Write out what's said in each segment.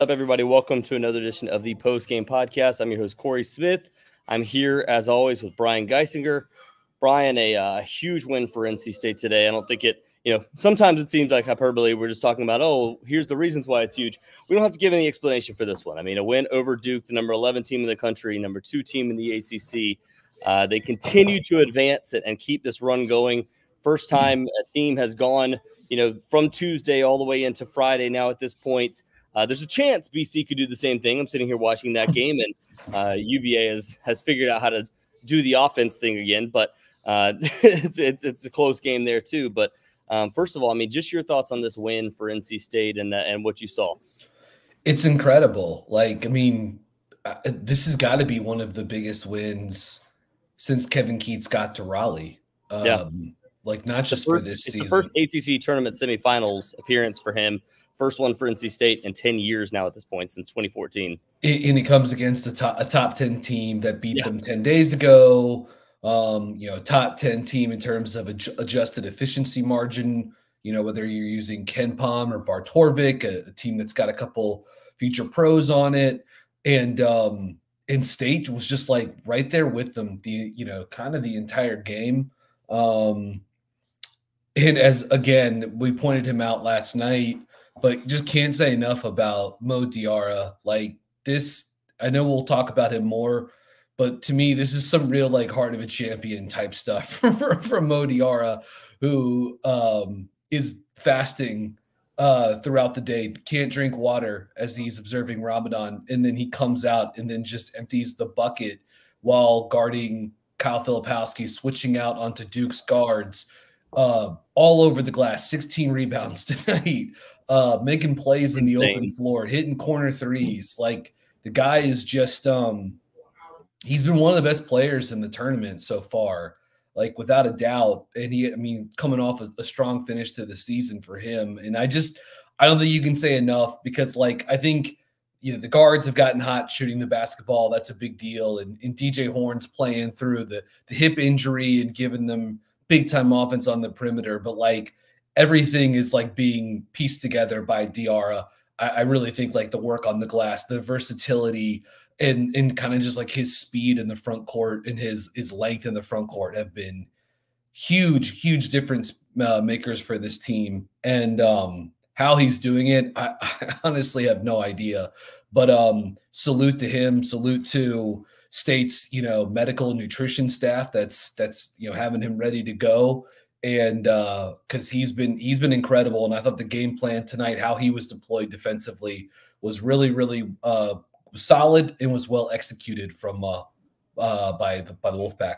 up, everybody? Welcome to another edition of the Post Game Podcast. I'm your host, Cory Smith. I'm here, as always, with Brian Geisinger. Brian, a uh, huge win for NC State today. I don't think it, you know, sometimes it seems like hyperbole. We're just talking about, oh, here's the reasons why it's huge. We don't have to give any explanation for this one. I mean, a win over Duke, the number 11 team in the country, number two team in the ACC. Uh, they continue to advance it and keep this run going. First time a team has gone, you know, from Tuesday all the way into Friday now at this point. Uh, there's a chance BC could do the same thing. I'm sitting here watching that game, and uh, UVA has has figured out how to do the offense thing again. But uh, it's, it's it's a close game there too. But um, first of all, I mean, just your thoughts on this win for NC State and uh, and what you saw. It's incredible. Like, I mean, uh, this has got to be one of the biggest wins since Kevin Keatts got to Raleigh. Um, yeah. Like, not just first, for this it's season. the first ACC tournament semifinals appearance for him first one for NC State in 10 years now at this point since 2014. And he comes against a top, a top 10 team that beat yeah. them 10 days ago. Um, you know, top 10 team in terms of adjusted efficiency margin, you know, whether you're using KenPom or Bart Torvik, a, a, team that's got a couple future pros on it. And um, and State was just like right there with them, the you know, kind of the entire game. Um, and as again, we pointed him out last night, but just can't say enough about Mo Diarra. Like this, I know we'll talk about him more, but to me, this is some real like heart of a champion type stuff from, Mo Diarra, who um, is fasting uh, throughout the day, can't drink water as he's observing Ramadan, and then he comes out and then just empties the bucket while guarding Kyle Filipowski, switching out onto Duke's guards uh, all over the glass, 16 rebounds tonight uh, making plays in the open floor, hitting corner threes. Like the guy is just um he's been one of the best players in the tournament so far, like without a doubt. And he, I mean, coming off a, a strong finish to the season for him. And I just I don't think you can say enough because like I think you know the guards have gotten hot shooting the basketball. That's a big deal. And, and DJ Horne's playing through the the hip injury and giving them big time offense on the perimeter. But like everything is like being pieced together by Diarra. I, I really think like the work on the glass, the versatility, and and kind of just like his speed in the front court and his his length in the front court have been huge, huge difference uh, makers for this team. And um, how he's doing it, I, I honestly have no idea. But um, salute to him. Salute to state's you know medical nutrition staff that's that's you know having him ready to go and uh because he's been he's been incredible. And I thought the game plan tonight, how he was deployed defensively, was really really uh, solid and was well executed from uh, uh, by the, by the Wolfpack.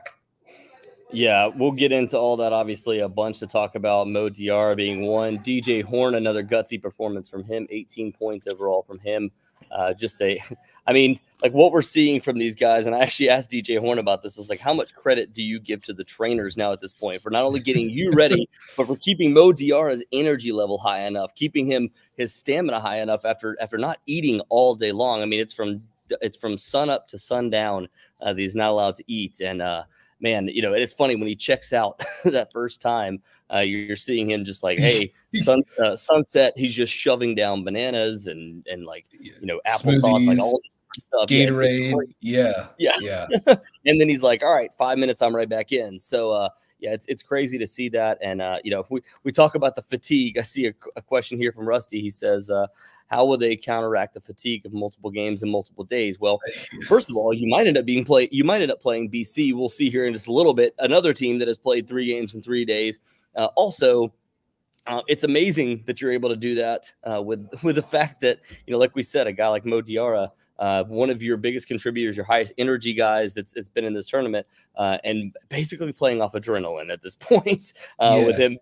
Yeah, we'll get into all that. Obviously, a bunch to talk about. Mo Diarra being one, DJ Horne another gutsy performance from him, 18 points overall from him uh, just a, I mean, like what we're seeing from these guys. And I actually asked DJ Horne about this. I was like, how much credit do you give to the trainers now at this point for not only getting you ready, but for keeping Mo Diarra's energy level high enough, keeping him his stamina high enough after after not eating all day long. I mean, it's from it's from sun up to sundown uh, that he's not allowed to eat. And uh, man, you know, it's funny when he checks out that first time, uh, you're seeing him just like, hey, sun, uh, sunset. He's just shoving down bananas and and like you know applesauce, like all stuff. Gatorade, yeah, yeah, yeah. yeah. and then he's like, all right, five minutes, I'm right back in. So. uh yeah, it's, it's crazy to see that. And, uh, you know, if we, we talk about the fatigue, I see a, a question here from Rusty. He says, uh, how will they counteract the fatigue of multiple games in multiple days? Well, first of all, you might end up being play. You might end up playing BC. We'll see here in just a little bit. Another team that has played three games in three days. Uh, also, uh, it's amazing that you're able to do that uh, with with the fact that you know, like we said, a guy like Mo Diarra, uh, one of your biggest contributors, your highest energy guys that's, that's been in this tournament, uh, and basically playing off adrenaline at this point uh, yeah. with him.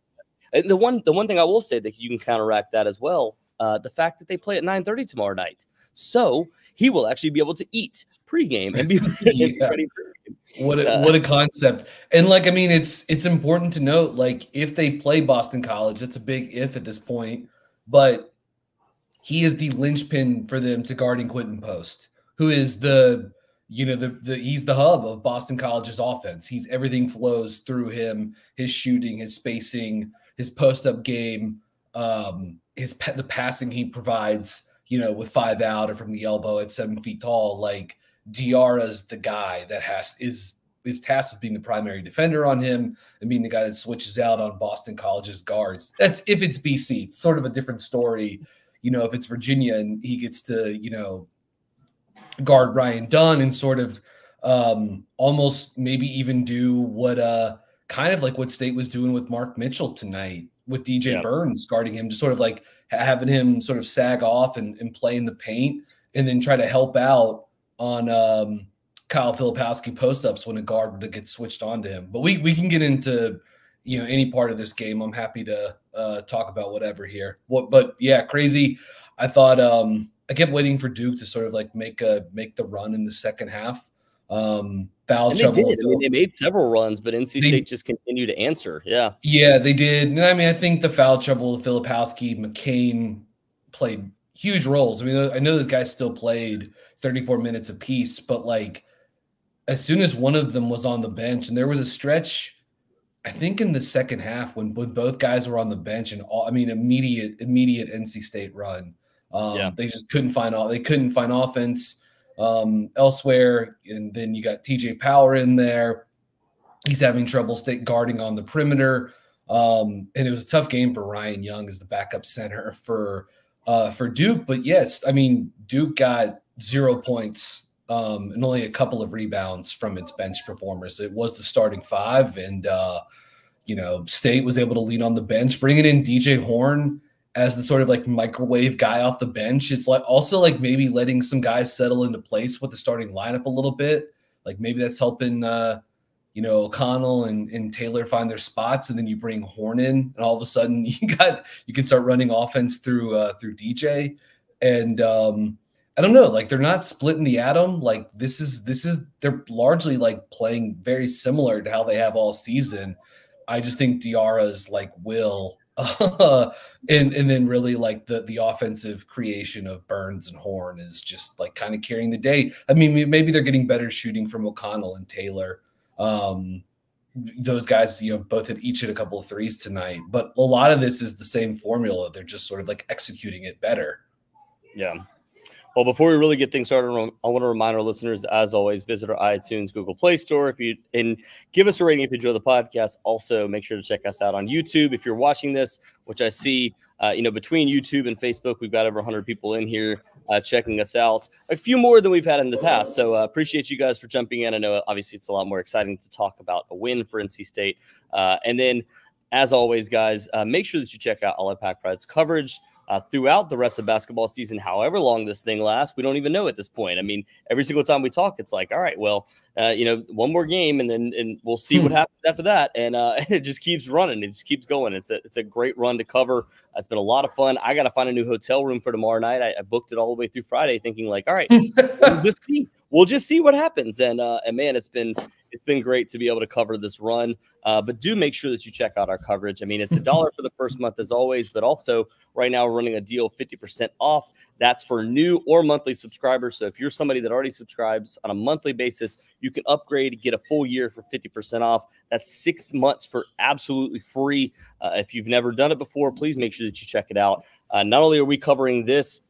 And the one the one thing I will say that you can counteract that as well uh, the fact that they play at 9:30 tomorrow night. So he will actually be able to eat pregame and be, yeah. ready what a, uh, what a concept and like i mean it's it's important to note like if they play boston college that's a big if at this point but he is the linchpin for them to guarding Quinten Post who is the you know the, the he's the hub of boston college's offense he's everything flows through him his shooting his spacing his post up game um his the passing he provides you know, with five out or from the elbow at seven feet tall, like Diarra's the guy that has is is tasked with being the primary defender on him and being the guy that switches out on Boston College's guards. That's if it's BC. It's sort of a different story. You know, if it's Virginia and he gets to, you know, guard Ryan Dunn and sort of um almost maybe even do what uh kind of like what State was doing with Mark Mitchell tonight with DJ yep. Burns guarding him, just sort of like having him sort of sag off and, and play in the paint and then try to help out on um Kyle Filipowski post ups when a guard would get switched on to him. But we we can get into you know any part of this game. I'm happy to uh, talk about whatever here. What, but yeah, crazy. I thought um, I kept waiting for Duke to sort of like make a make the run in the second half. Um, foul and trouble. They did. I mean, they made several runs, but NC State just continued to answer. Yeah, yeah, they did. And I mean, I think the foul trouble, Filipowski, McCain played huge roles. I mean, I know those guys still played 34 minutes apiece, but like as soon as one of them was on the bench, and there was a stretch, I think in the second half when, when both guys were on the bench and all, I mean, immediate, immediate NC State run. Um, yeah. They just couldn't find all, they couldn't find offense um, elsewhere. And then you got TJ Power in there. He's having trouble state guarding on the perimeter. Um, and it was a tough game for Ryan Young as the backup center for uh, for Duke. But yes, I mean Duke got zero points um, and only a couple of rebounds from its bench performers. It was the starting five, and uh, you know, State was able to lean on the bench, bringing in DJ Horne as the sort of like microwave guy off the bench. It's like also like maybe letting some guys settle into place with the starting lineup a little bit. Like maybe that's helping uh, you know, O'Connell and, and Taylor find their spots, and then you bring Horne in, and all of a sudden you got you can start running offense through uh, through DJ. And um, I don't know, like they're not splitting the atom. Like this is this is they're largely like playing very similar to how they have all season. I just think Diarra's like will and and then really like the the offensive creation of Burns and Horne is just like kind of carrying the day. I mean, maybe they're getting better shooting from O'Connell and Taylor. Um, those guys, you know, both hit each hit a couple of threes tonight, but a lot of this is the same formula. They're just sort of like executing it better. Yeah. Well, before we really get things started, I want to remind our listeners, as always, visit our iTunes, Google Play Store. If you and give us a rating if you enjoy the podcast. Also, make sure to check us out on YouTube if you're watching this, which I see, uh, you know, between YouTube and Facebook, we've got over 100 people in here uh, checking us out. A few more than we've had in the past. So uh, appreciate you guys for jumping in. I know obviously it's a lot more exciting to talk about a win for NC State, uh, and then. As always, guys, uh, make sure that you check out All Pack Pride's coverage uh, throughout the rest of basketball season, however long this thing lasts. We don't even know at this point. I mean, every single time we talk, it's like, all right, well, uh, you know, one more game, and then and we'll see hmm. what happens after that. And uh, it just keeps running. It just keeps going. It's a it's a great run to cover. It's been a lot of fun. I got to find a new hotel room for tomorrow night. I, I, booked it all the way through Friday, thinking like, all right, we'll just see, we'll just see what happens. And uh, and man, it's been it's been great to be able to cover this run. Uh, but do make sure that you check out our coverage. I mean, it's a dollar for the first month as always, but also right now we're running a deal 50% off. That's for new or monthly subscribers. So if you're somebody that already subscribes on a monthly basis, you can upgrade, get a full year for 50% off. That's six months for absolutely free. Uh, if you've never done it before, please make sure that you check it out. Uh, not only are we covering this,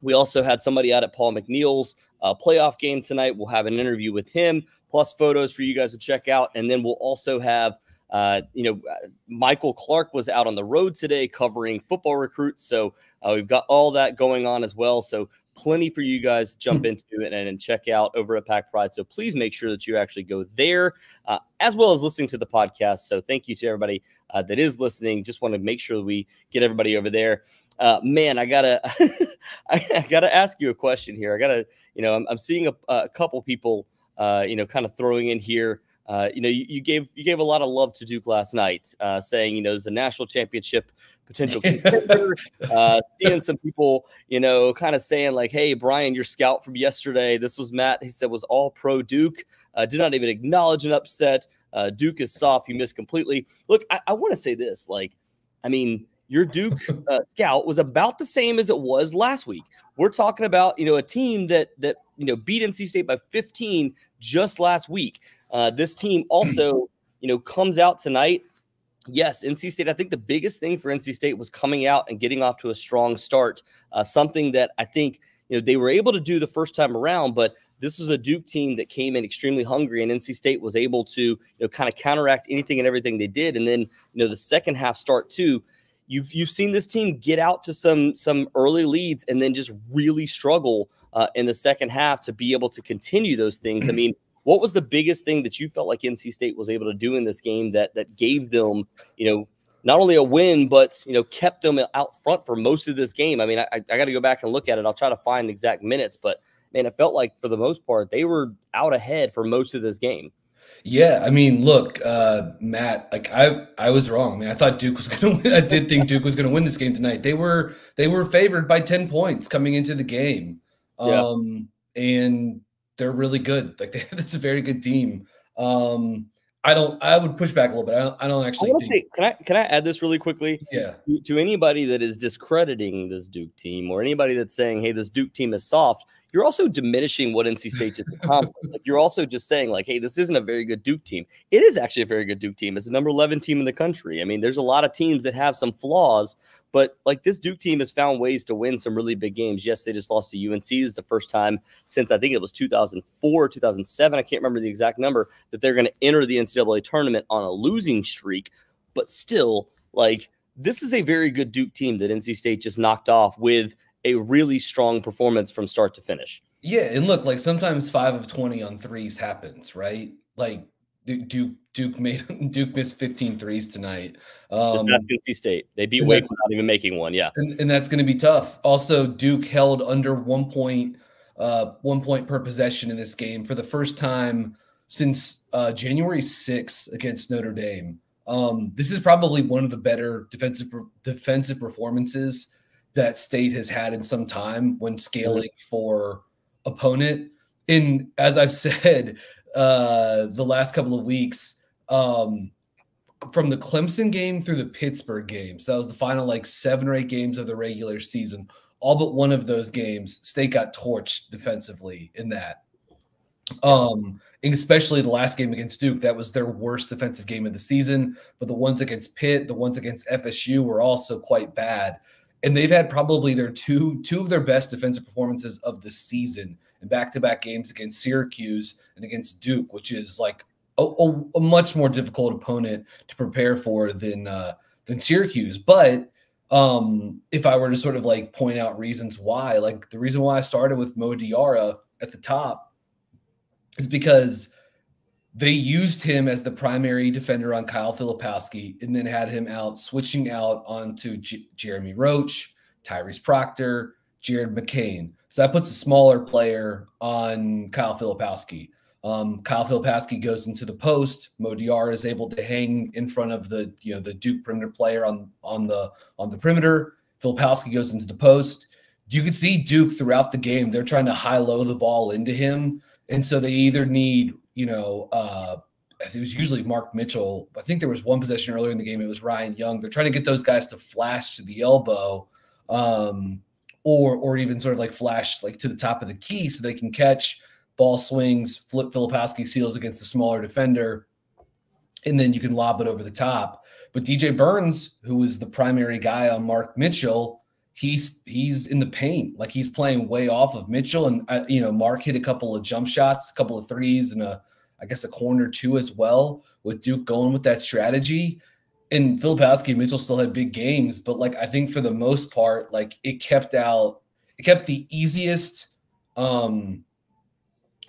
we also had somebody out at Paul McNeil's uh, playoff game tonight. We'll have an interview with him plus photos for you guys to check out. And then we'll also have, uh, you know, uh, Michael Clark was out on the road today covering football recruits. So uh, we've got all that going on as well. So plenty for you guys to jump into and, and check out over at Pack Pride. So please make sure that you actually go there uh, as well as listening to the podcast. So thank you to everybody uh, that is listening. Just want to make sure we get everybody over there. Uh, man, I gotta, I, gotta ask you a question here. I gotta, you know, I'm, I'm seeing a, a couple people uh, you know, kind of throwing in here. Uh, you know, you, you, gave you gave a lot of love to Duke last night, uh, saying you know there's a national championship potential contender. uh, seeing some people, you know, kind of saying like, "Hey, Brian, your scout from yesterday. This was Matt. He said was all pro Duke. Uh, did not even acknowledge an upset. Uh, Duke is soft. You missed completely. Look, I, I want to say this. Like, I mean, your Duke uh, scout was about the same as it was last week. We're talking about you know a team that that you know beat NC State by 15 just last week. Uh, this team also, you know, comes out tonight Yes, NC State. I think the biggest thing for NC State was coming out and getting off to a strong start. Uh, something that I think you know they were able to do the first time around, but this was a Duke team that came in extremely hungry, and NC State was able to you know kind of counteract anything and everything they did. And then you know the second half start too. You've you've seen this team get out to some some early leads and then just really struggle uh, in the second half to be able to continue those things. I mean, what was the biggest thing that you felt like NC State was able to do in this game that that gave them you know not only a win, but you know, kept them out front for most of this game. I mean, I, I got to go back and look at it. I'll try to find exact minutes, but man, it felt like for the most part they were out ahead for most of this game. Yeah, I mean, look, uh, Matt, like I, I was wrong. I mean, I thought Duke was to win. I did think Duke was going to win this game tonight. They were, they were favored by ten points coming into the game, um, yeah. and they're really good. Like they, that's a very good team. Um, I don't. I would push back a little bit. I don't, I don't actually. I say, can I can I add this really quickly? Yeah. To, to anybody that is discrediting this Duke team, or anybody that's saying, "Hey, this Duke team is soft," you're also diminishing what NC State just accomplished. like you're also just saying, like, hey, this isn't a very good Duke team. It is actually a very good Duke team. It's the number 11 team in the country. I mean, there's a lot of teams that have some flaws, but like this Duke team has found ways to win some really big games. Yes, they just lost to UNC. It's the first time since I think it was 2004, 2007. I can't remember the exact number that they're going to enter the NCAA tournament on a losing streak. But still, like, this is a very good Duke team that NC State just knocked off with – a really strong performance from start to finish. Yeah, and look, like sometimes five of twenty on threes happens, right? Like Duke Duke made Duke missed 15 threes tonight. Um, NC State. They beat Wake without even making one. Yeah, and, and that's going to be tough. Also, Duke held under one point, uh, one point per possession in this game for the first time since uh, January 6th against Notre Dame. Um, this is probably one of the better defensive defensive performances that state has had in some time when scaling for opponent. And as I've said, uh, the last couple of weeks, um, from the Clemson game through the Pittsburgh game. So that was the final like seven or eight games of the regular season. All but one of those games, State got torched defensively in that. Um, and especially the last game against Duke, that was their worst defensive game of the season. But the ones against Pitt, the ones against FSU were also quite bad and they've had probably their two two of their best defensive performances of the season back-to-back games against Syracuse and against Duke, which is like a, a, a much more difficult opponent to prepare for than uh, than Syracuse. But um, if I were to sort of like point out reasons why, like the reason why I started with Mo Diarra at the top is because they used him as the primary defender on Kyle Filipowski and then had him out switching out onto J- Jeremy Roach, Tyrese Proctor, Jared McCain. So that puts a smaller player on Kyle Filipowski. Um, Kyle Filipowski goes into the post. Mo Diarra is able to hang in front of the you know the Duke perimeter player on on the on the perimeter. Filipowski goes into the post. You can see Duke throughout the game. They're trying to high low the ball into him, and so they either need you know, uh, it was usually Mark Mitchell. I think there was one possession earlier in the game. It was Ryan Young. They're trying to get those guys to flash to the elbow, um, or or even sort of like flash like to the top of the key so they can catch ball swings. Flip Filipowski seals against the smaller defender, and then you can lob it over the top. But DJ Burns, who was the primary guy on Mark Mitchell, he's he's in the paint, like he's playing way off of Mitchell. And uh, you know, Mark hit a couple of jump shots, a couple of threes, and a I guess a corner two as well. With Duke going with that strategy, and Filipowski Mitchell still had big games, but like I think for the most part, like it kept out, it kept the easiest um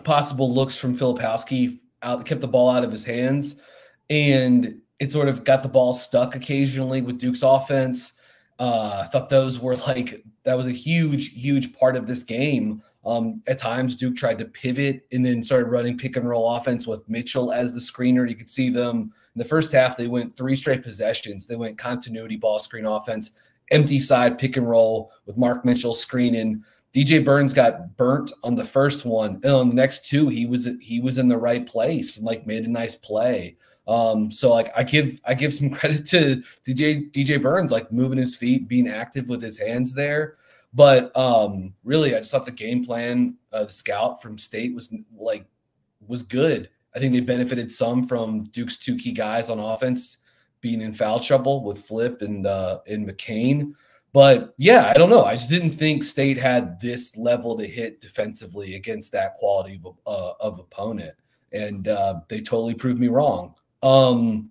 possible looks from Filipowski out, kept the ball out of his hands, and it sort of got the ball stuck occasionally with Duke's offense uh, I thought those were like that was a huge, huge part of this game. Um, at times, Duke tried to pivot and then started running pick and roll offense with Mitchell as the screener. You could see them in the first half. They went three straight possessions. They went continuity ball screen offense, empty side pick and roll with Mark Mitchell screening. DJ Burns got burnt on the first one, and on the next two, he was he was in the right place and like made a nice play. Um, so like I give I give some credit to DJ DJ Burns, like moving his feet, being active with his hands there. But um, really, I just thought the game plan, uh, the scout from State was like was good. I think they benefited some from Duke's two key guys on offense being in foul trouble with Flip and uh, and McCain. But yeah, I don't know. I just didn't think State had this level to hit defensively against that quality of, uh, of opponent, and uh, they totally proved me wrong. Um,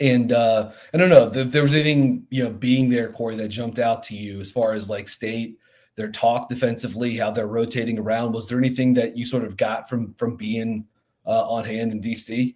and uh, I don't know if there was anything you know being there, Cory, that jumped out to you as far as like State, their talk defensively, how they're rotating around. Was there anything that you sort of got from from being uh, on hand in DC?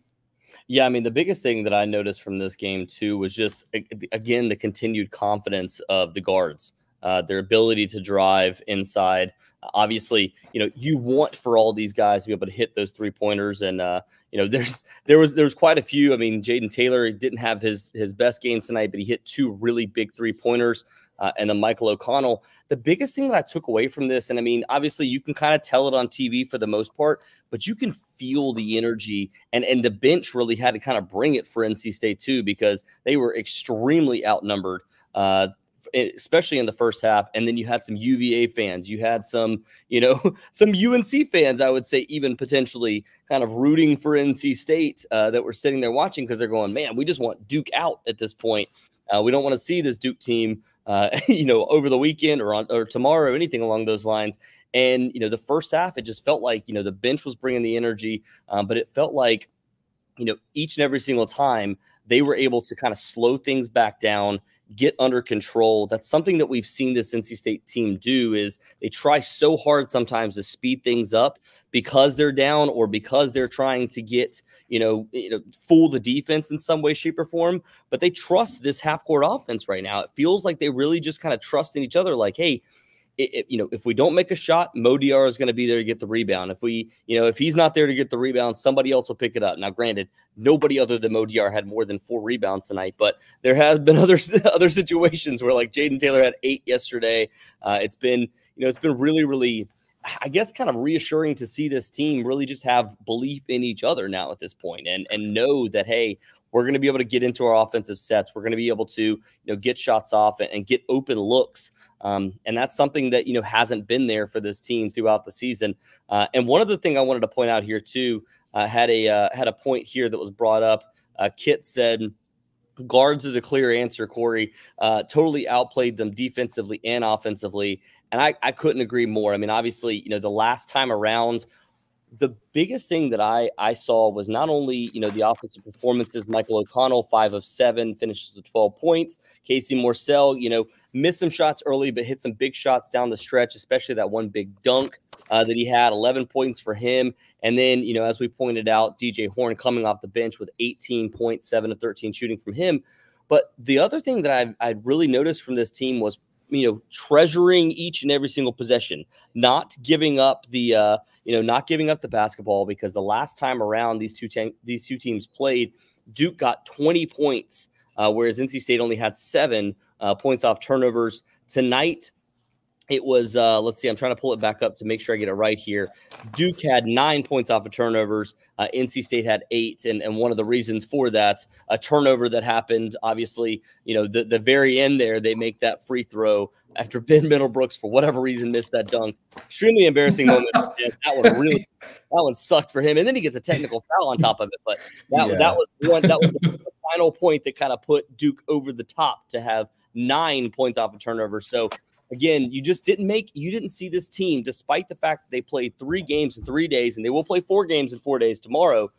Yeah, I mean, the biggest thing that I noticed from this game too was just again the continued confidence of the guards, uh, their ability to drive inside. Obviously, you know you want for all these guys to be able to hit those three pointers, and uh, you know there's there was there's quite a few. I mean, Jayden Taylor didn't have his his best game tonight, but he hit two really big three pointers uh, and then Michael O'Connell. The biggest thing that I took away from this, and I mean, obviously you can kind of tell it on TV for the most part, but you can feel the energy, and and the bench really had to kind of bring it for NC State too because they were extremely outnumbered. Uh, especially in the first half. And then you had some UVA fans, you had some, you know, some UNC fans, I would say, even potentially kind of rooting for NC State uh, that were sitting there watching because they're going, man, we just want Duke out at this point. Uh, we don't want to see this Duke team uh, you know, over the weekend or on or tomorrow, anything along those lines. And you know, the first half, it just felt like you know the bench was bringing the energy, um, but it felt like you know each and every single time they were able to kind of slow things back down get under control that's something that we've seen this nc state team do is they try so hard sometimes to speed things up because they're down or because they're trying to get you know, you know, fool the defense in some way, shape, or form. But they trust this half court offense right now. It feels like they really just kind of trust in each other. Like, hey, it, you know, if we don't make a shot, Mo Diarra is going to be there to get the rebound. If we, you know, if he's not there to get the rebound, somebody else will pick it up. Now, granted, nobody other than Mo Diarra had more than four rebounds tonight, but there has been other other situations where like Jayden Taylor had eight yesterday. Uh, it's been, you know, it's been really, really I guess kind of reassuring to see this team really just have belief in each other now at this point and and know that hey we're going to be able to get into our offensive sets. We're going to be able to you know get shots off and, and get open looks um, and that's something that you know hasn't been there for this team throughout the season. Uh, and one other thing I wanted to point out here too uh, had a uh, had a point here that was brought up. Uh, Kit said guards are the clear answer Cory. Uh, totally outplayed them defensively and offensively and I, I couldn't agree more. I mean, obviously, you know, the last time around, the biggest thing that I, I saw was not only, you know, the offensive performances, Michael O'Connell, five of seven, finishes with 12 points. Casey Morsell, you know, missed some shots early, but hit some big shots down the stretch, especially that one big dunk uh, that he had, 11 points for him. And then, you know, as we pointed out, DJ Horne coming off the bench with 18 points, seven of 13 shooting from him. But the other thing that I've, I'd really noticed from this team was you know treasuring each and every single possession not giving up the uh you know not giving up the basketball because the last time around these two te- these two teams played duke got 20 points uh, whereas nc state only had seven uh, points off turnovers. Tonight it was uh, let's see i'm trying to pull it back up to make sure i get it right here. Duke had nine points off of turnovers. Uh, nc state had eight and, and one of the reasons for that a turnover that happened obviously you know the, the very end there they make that free throw after ben middlebrooks for whatever reason missed that dunk. Extremely embarrassing moment. That one really that one sucked for him. And then he gets a technical foul on top of it but that, yeah. that was one that was the final point that kind of put duke over the top to have nine points off of turnover so again, you just didn't make you didn't see this team, despite the fact that they played three games in three days, and they will play four games in four days tomorrow,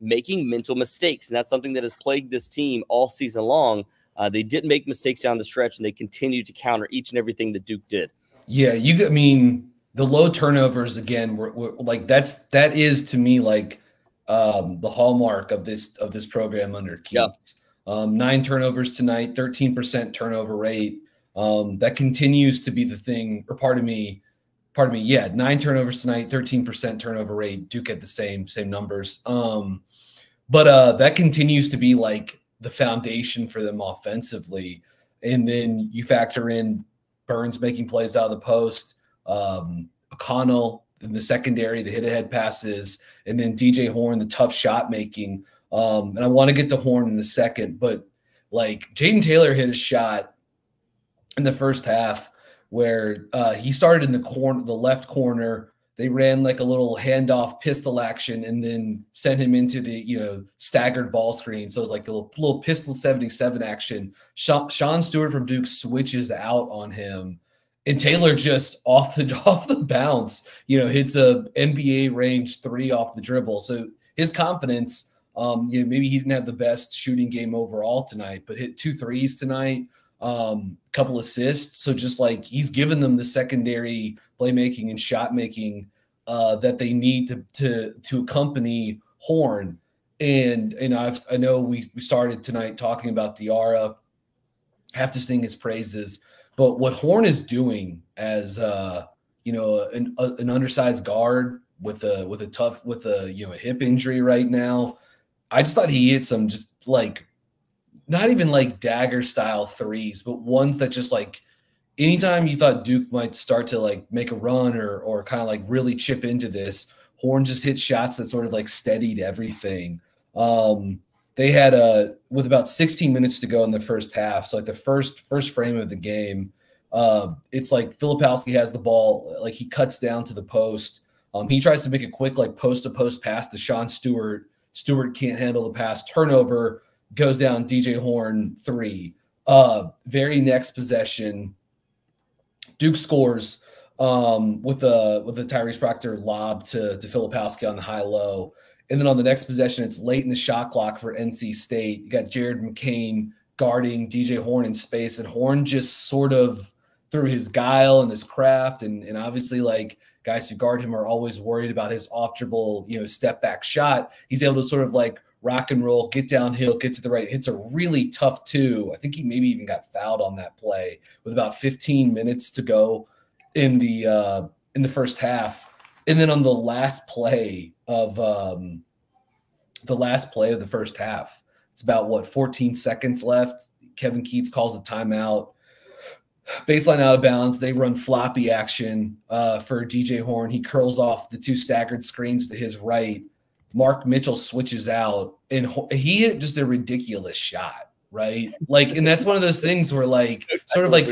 making mental mistakes, and that's something that has plagued this team all season long. Uh, they didn't make mistakes down the stretch, and they continued to counter each and everything that Duke did. Yeah, you. I mean, the low turnovers again. Were, were like that's that is to me like um, the hallmark of this of this program under Keatts. Yep. Um, nine turnovers tonight, thirteen percent turnover rate. Um, that continues to be the thing, or part of me, pardon me, yeah, nine turnovers tonight, 13% turnover rate. Duke at the same, same numbers. Um, but uh, that continues to be like the foundation for them offensively. And then you factor in Burns making plays out of the post, um, O'Connell in the secondary, the hit ahead passes, and then DJ Horne, the tough shot making. Um, and I want to get to Horne in a second, but like Jayden Taylor hit a shot in the first half where uh, he started in the corner, the left corner. they ran like a little handoff pistol action and then sent him into the you know staggered ball screen. So it's like a little, little pistol 77 action. Sean, Stewart from Duke switches out on him. And Taylor just off the off the bounce, you know, hits a NBA range three off the dribble. So his confidence, um, you know, maybe he didn't have the best shooting game overall tonight, but hit two threes tonight, um, couple assists. So just like he's given them the secondary playmaking and shot making uh, that they need to to to accompany Horne. And and I've, I know we, started tonight talking about Diarra. Have to sing his praises, but what Horne is doing as uh, you know an, a, an undersized guard with a with a tough with a you know a hip injury right now, I just thought he hit some just like not even like dagger style threes, but ones that just like anytime you thought Duke might start to like make a run or or kind of like really chip into this, Horne just hit shots that sort of like steadied everything. Um, they had a with about 16 minutes to go in the first half. So like the first first frame of the game, uh, it's like Filipowski has the ball, like he cuts down to the post. Um, he tries to make a quick like post to post pass to Sean Stewart. Stewart can't handle the pass. Turnover goes down. DJ Horne three. Uh, very next possession, Duke scores um, with a with a Tyrese Proctor lob to to Filipowski on the high low, and then on the next possession, it's late in the shot clock for NC State. You got Jared McCain guarding DJ Horne in space, and Horne just sort of through his guile and his craft, and and obviously like guys who guard him are always worried about his off dribble, you know, step back shot. He's able to sort of like rock and roll, get downhill, get to the right. Hits a really tough two. I think he maybe even got fouled on that play with about 15 minutes to go in the uh, in the first half. And then on the last play of um, the last play of the first half, it's about what 14 seconds left. Kevin Keatts calls a timeout. Baseline out of bounds. They run floppy action uh, for DJ Horne. He curls off the two staggered screens to his right Mark Mitchell switches out and he hit just a ridiculous shot, right? Like, and that's one of those things where, like, sort of like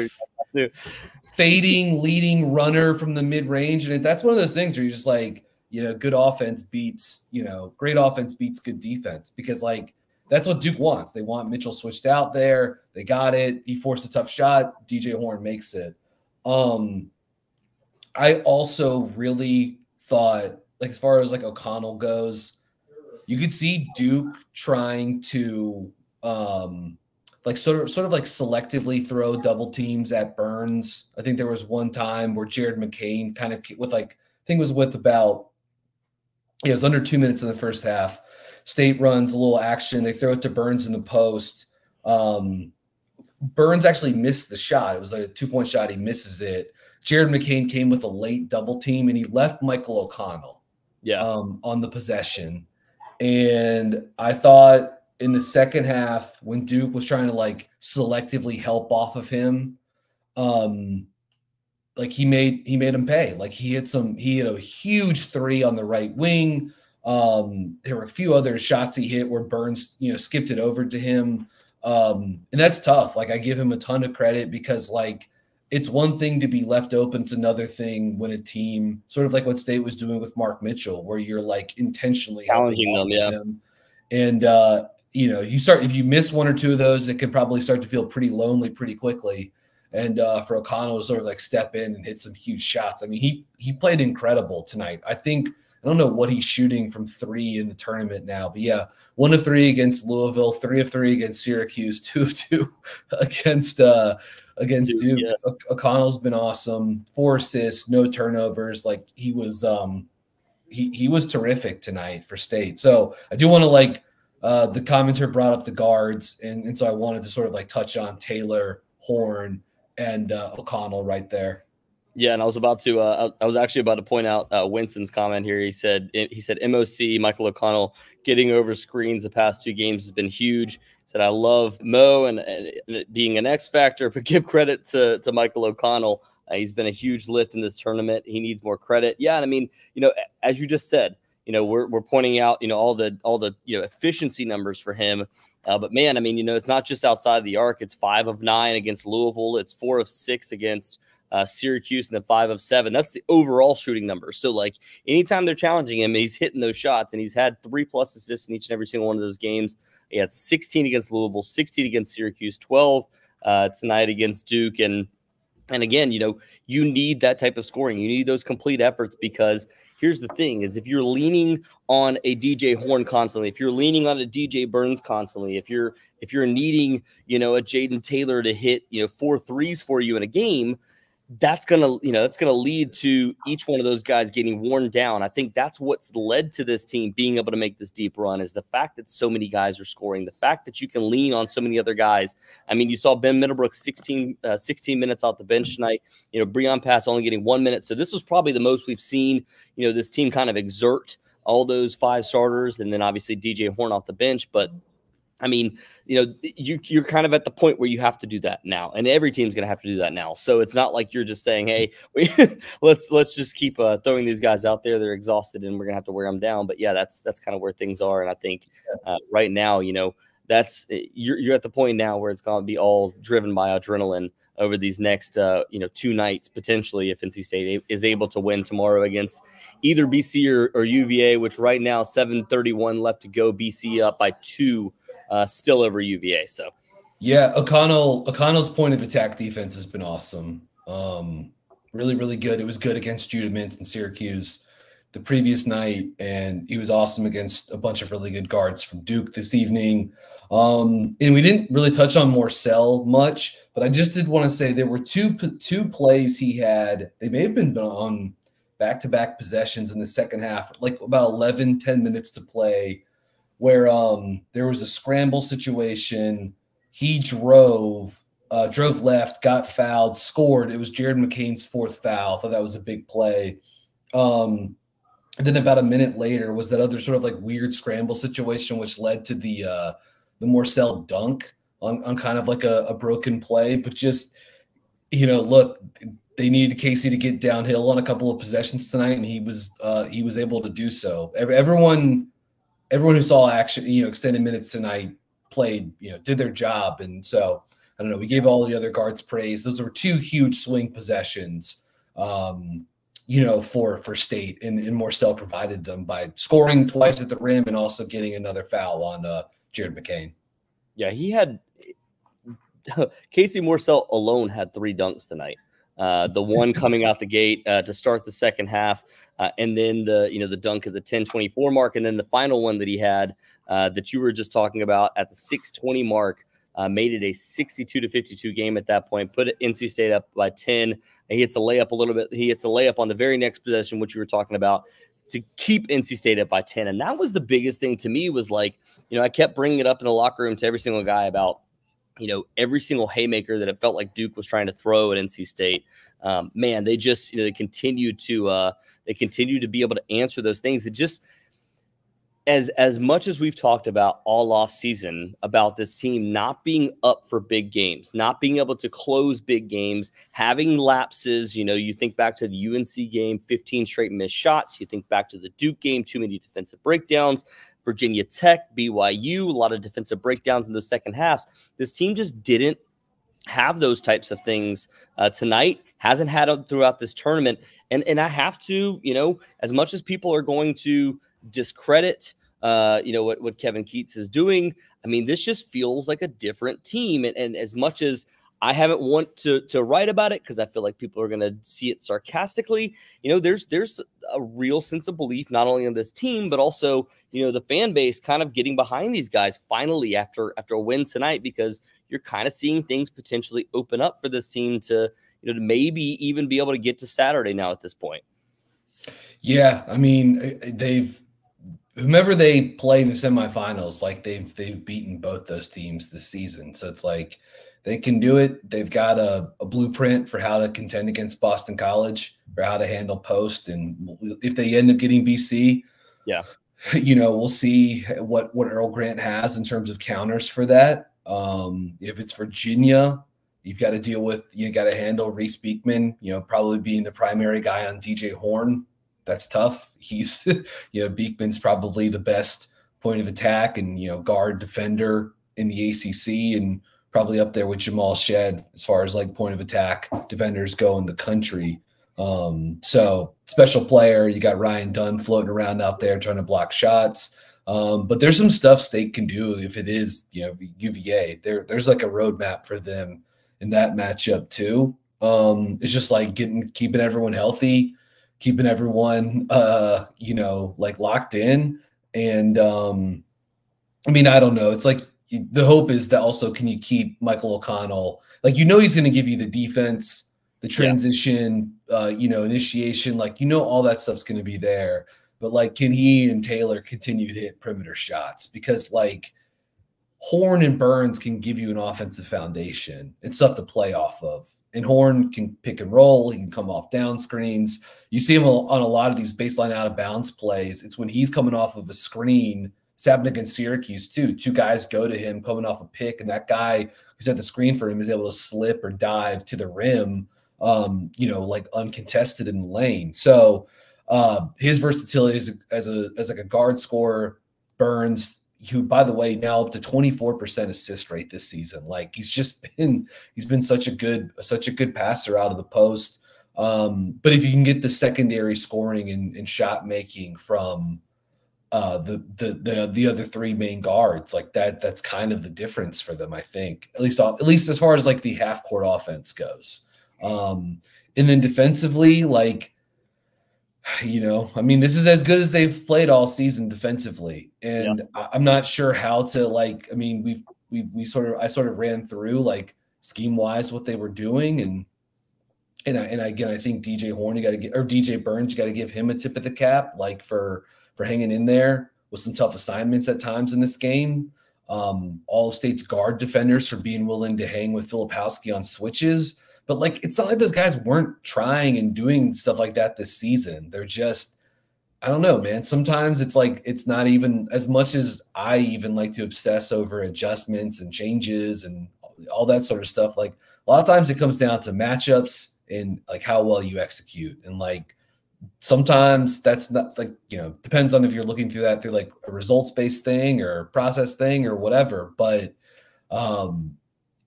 fading, leading runner from the mid range. And that's one of those things where you're just like, you know, good offense beats, you know, great offense beats good defense because, like, that's what Duke wants. They want Mitchell switched out there. They got it. He forced a tough shot. DJ Horne makes it. Um, I also really thought like as far as like O'Connell goes, you could see Duke trying to um like sort of sort of like selectively throw double teams at Burns. I think there was one time where Jared McCain kind of with like I think it was with about it was under two minutes in the first half. State runs a little action. They throw it to Burns in the post. Um, Burns actually missed the shot. It was like a two point shot. He misses it. Jared McCain came with a late double team and he left Michael O'Connell yeah. um, on the possession. And I thought in the second half, when Duke was trying to like selectively help off of him, um, like he made he made him pay. Like he hit some, he hit a huge three on the right wing. Um, there were a few other shots he hit where Burns, you know, skipped it over to him. Um, and that's tough. Like I give him a ton of credit because like it's one thing to be left open. It's another thing when a team, sort of like what State was doing with Mark Mitchell, where you're like intentionally challenging them, yeah. Them. And uh, you know, you start if you miss one or two of those, it can probably start to feel pretty lonely pretty quickly. And uh, for O'Connell to sort of like step in and hit some huge shots. I mean, he he played incredible tonight. I think I don't know what he's shooting from three in the tournament now, but yeah, one of three against Louisville, three of three against Syracuse, two of two against uh, against Duke. Yeah. O'Connell's been awesome. Four assists, no turnovers. Like he was um he he was terrific tonight for state. So I do want to like uh the commenter brought up the guards and, and so I wanted to sort of like touch on Taylor, Horn and uh, O'Connell right there. Yeah, and I was about to. Uh, I was actually about to point out uh, Winston's comment here. He said he said MOC Michael O'Connell getting over screens the past two games has been huge said I love Mo and, and being an X factor, but give credit to to Michael O'Connell. Uh, he's been a huge lift in this tournament. He needs more credit. Yeah, and I mean, you know, as you just said, you know, we're we're pointing out, you know, all the all the you know efficiency numbers for him. Uh, but man, I mean, you know, it's not just outside the arc. It's five of nine against Louisville. It's four of six against uh, Syracuse, and then five of seven. That's the overall shooting number. So, like, anytime they're challenging him, he's hitting those shots, and he's had three plus assists in each and every single one of those games. He had 16 against Louisville, 16 against Syracuse, 12 uh, tonight against Duke, and and again, you know, you need that type of scoring. You need those complete efforts because here's the thing is if you're leaning on a DJ Horne constantly, if you're leaning on a DJ Burns constantly, if you're if you're needing, you know, a Jayden Taylor to hit, you know, four threes for you in a game, that's gonna you know that's gonna lead to each one of those guys getting worn down. I think that's what's led to this team being able to make this deep run is the fact that so many guys are scoring, the fact that you can lean on so many other guys. I mean, you saw Ben Middlebrook 16, uh, 16 minutes off the bench tonight. You know, Breon Pass only getting one minute, so this was probably the most we've seen. You know, this team kind of exert all those five starters, and then obviously DJ Horne off the bench, but I mean, you know, you you're kind of at the point where you have to do that now, and every team's going to have to do that now. So it's not like you're just saying, "Hey, we, let's let's just keep uh, throwing these guys out there. They're exhausted, and we're going to have to wear them down." But yeah, that's that's kind of where things are, and I think uh, right now, you know, that's eh, you're you're at the point now where it's going to be all driven by adrenaline over these next uh, you know two nights potentially if NC State is able to win tomorrow against either BC or, or UVA, which right now 7:31 left to go. BC up by two uh, still over UVA. So, yeah, O'Connell O'Connell's point of attack defense has been awesome. Um, really, really good. It was good against Judah Mintz and Syracuse the previous night, and he was awesome against a bunch of really good guards from Duke this evening. Um, and we didn't really touch on Morsell much, but I just did want to say there were two two plays he had. They may have been on back-to-back possessions in the second half, like about 11, 10 minutes to play where um, there was a scramble situation. He drove, uh, drove left, got fouled, scored. It was Jared McCain's fourth foul. I thought that was a big play. Um, then about a minute later was that other sort of like weird scramble situation, which led to the uh, the Morsell dunk on, on kind of like a, a broken play. But just you know, look, they needed Casey to get downhill on a couple of possessions tonight, and he was uh, he was able to do so. Everyone everyone who saw action, you know, extended minutes tonight played, you know, did their job. And so I don't know, we gave all the other guards praise. Those were two huge swing possessions. Um, you know, for for state and, and Morsell provided them by scoring twice at the rim and also getting another foul on uh, Jared McCain. Yeah, he had Casey Morsell alone had three dunks tonight. Uh, the one coming out the gate uh, to start the second half, uh, and then the you know the dunk at the 10:24 mark, and then the final one that he had uh, that you were just talking about at the 6:20 mark. Uh, made it a 62 to 52 game at that point. Put NC State up by 10. He hits a layup a little bit. He hits a layup on the very next possession, which you were talking about, to keep NC State up by 10. And that was the biggest thing to me. Was like, you know, I kept bringing it up in the locker room to every single guy about you know, every single haymaker that it felt like Duke was trying to throw at NC State. Um, man, they just, you know, they continue to, uh, they continue to be able to answer those things. It just, as as much as we've talked about all off season about this team not being up for big games, not being able to close big games, having lapses, you know, you think back to the UNC game, 15 straight missed shots, you think back to the Duke game, too many defensive breakdowns, Virginia Tech, BYU, a lot of defensive breakdowns in those second halves. This team just didn't have those types of things uh, tonight. Hasn't had them throughout this tournament, and and I have to, you know, as much as people are going to discredit, uh, you know, what what Kevin Keatts is doing. I mean, this just feels like a different team, and, and as much as I haven't want to to write about it because I feel like people are going to see it sarcastically. You know, there's there's a real sense of belief not only in this team but also you know the fan base kind of getting behind these guys finally after after a win tonight because you're kind of seeing things potentially open up for this team to you know to maybe even be able to get to Saturday now at this point. Yeah, I mean uh, uh, they've whomever they play in the semifinals, like they've they've beaten both those teams this season. So it's like they can do it. They've got a, a, blueprint for how to contend against Boston College, for how to handle post, and if they end up getting BC, yeah, you know, we'll see what what Earl Grant has in terms of counters for that. Um, if it's Virginia, you've got to deal with you got to handle Reece Beekman. You know, probably being the primary guy on DJ Horne. That's tough. He's you know Beekman's probably the best point of attack and you know guard defender in the ACC and probably up there with Jamal Shead as far as like point of attack defenders go in the country. Um, so special player, you got Ryan Dunn floating around out there trying to block shots. Um, but there's some stuff State can do if it is, you know, UVA. There, there's like a roadmap for them in that matchup too. Um, it's just like getting keeping everyone healthy, keeping everyone uh, you know, like locked in. And um, I mean, I don't know. It's like the hope is that also can you keep Michael O'Connell like you know he's going to give you the defense, the transition, yeah. uh, you know, initiation, like you know all that stuff's going to be there. But like, can he and Taylor continue to hit perimeter shots? Because like Horne and Burns can give you an offensive foundation and stuff to play off of. And Horne can pick and roll. He can come off down screens. You see him on a lot of these baseline out of bounds plays. It's when he's coming off of a screen. It's against Syracuse too. Two guys go to him coming off a pick, and that guy who's at the screen for him is able to slip or dive to the rim, um, you know, like uncontested in the lane. So uh, his versatility as a, as a as like a guard scorer, Burns who by the way now up to 24% assist rate this season. Like he's just been he's been such a good such a good passer out of the post. Um, but if you can get the secondary scoring and, and shot making from uh, the, the the the other three main guards like that that's kind of the difference for them i think. At least at least as far as like the half court offense goes. Um, and then defensively like you know, I mean, this is as good as they've played all season defensively, and yeah. I'm not sure how to like. I mean, we've we we sort of I sort of ran through like scheme wise what they were doing, and and I, and again, I think DJ Horne you got to get or DJ Burns, you got to give him a tip of the cap, like for for hanging in there with some tough assignments at times in this game. Um, all states guard defenders for being willing to hang with Filipowski on switches. But like, it's not like those guys weren't trying and doing stuff like that this season. They're just, I don't know, man. Sometimes it's like it's not even as much as I even like to obsess over adjustments and changes and all that sort of stuff. Like a lot of times it comes down to matchups and like how well you execute. And like sometimes that's not like, you know, depends on if you're looking through that through like a results based thing or process thing or whatever. But um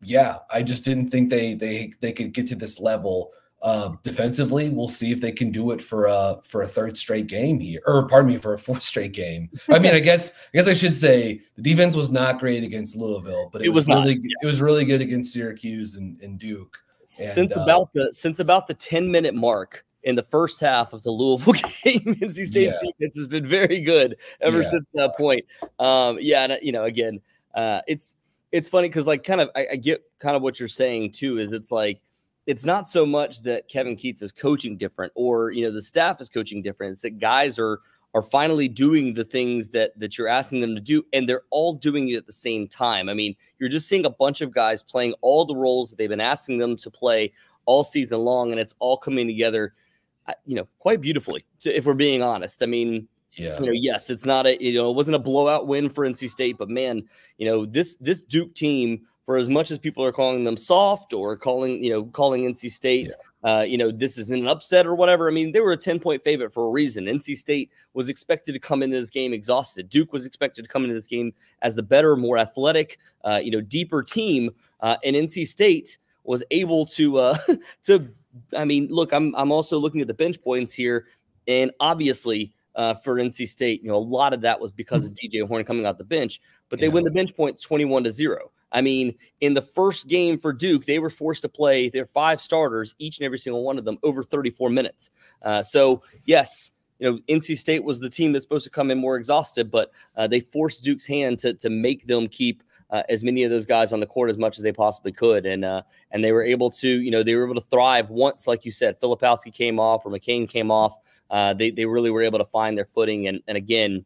yeah, I just didn't think they they they could get to this level uh, defensively. We'll see if they can do it for a for a third straight game here, or pardon me, for a fourth straight game. I mean, I guess I guess I should say the defense was not great against Louisville, but it, it was, was really yeah. it was really good against Syracuse and, and Duke. And, since uh, about the since about the ten minute mark in the first half of the Louisville game, NC State's yeah. defense has been very good ever yeah. since that point. Um, yeah, and you know, again, uh, it's it's funny because like kind of I, I, get kind of what you're saying too is it's like it's not so much that Kevin Keatts is coaching different or you know the staff is coaching different. It's that guys are are finally doing the things that that you're asking them to do and they're all doing it at the same time. I mean, you're just seeing a bunch of guys playing all the roles that they've been asking them to play all season long and it's all coming together you know quite beautifully to, if we're being honest. I mean, yeah. You know, yes, it's not a you know, it wasn't a blowout win for NC State, but man, you know, this this Duke team for as much as people are calling them soft or calling, you know, calling NC State yeah. uh, you know, this is an upset or whatever. I mean, they were a 10-point favorite for a reason. NC State was expected to come into this game exhausted. Duke was expected to come into this game as the better, more athletic, uh, you know, deeper team. Uh, and NC State was able to uh to I mean, look, I'm I'm also looking at the bench points here, and obviously uh, for NC State. You know, a lot of that was because of DJ Horne coming out the bench, but they yeah. win the bench points 21 to 0. I mean, in the first game for Duke, they were forced to play their five starters, each and every single one of them, over 34 minutes. Uh, so, yes, you know, NC State was the team that's supposed to come in more exhausted, but uh, they forced Duke's hand to, to make them keep uh, as many of those guys on the court as much as they possibly could, and uh, and they were able to, you know, they were able to thrive once, like you said, Filipowski came off or McCain came off uh, they, they really were able to find their footing. And, and again,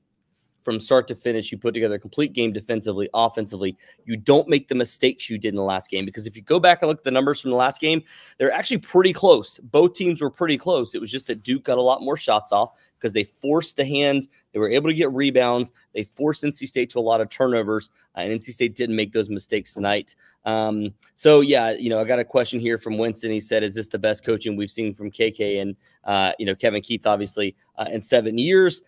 from start to finish, you put together a complete game defensively, offensively. You don't make the mistakes you did in the last game because if you go back and look at the numbers from the last game, they're actually pretty close. Both teams were pretty close. It was just that Duke got a lot more shots off because they forced the hand. They were able to get rebounds. They forced NC State to a lot of turnovers, uh, and NC State didn't make those mistakes tonight. Um, so yeah, you know, I got a question here from Winston. He said, "Is this the best coaching we've seen from KK and uh, you know Kevin Keatts, obviously, uh, in seven years?"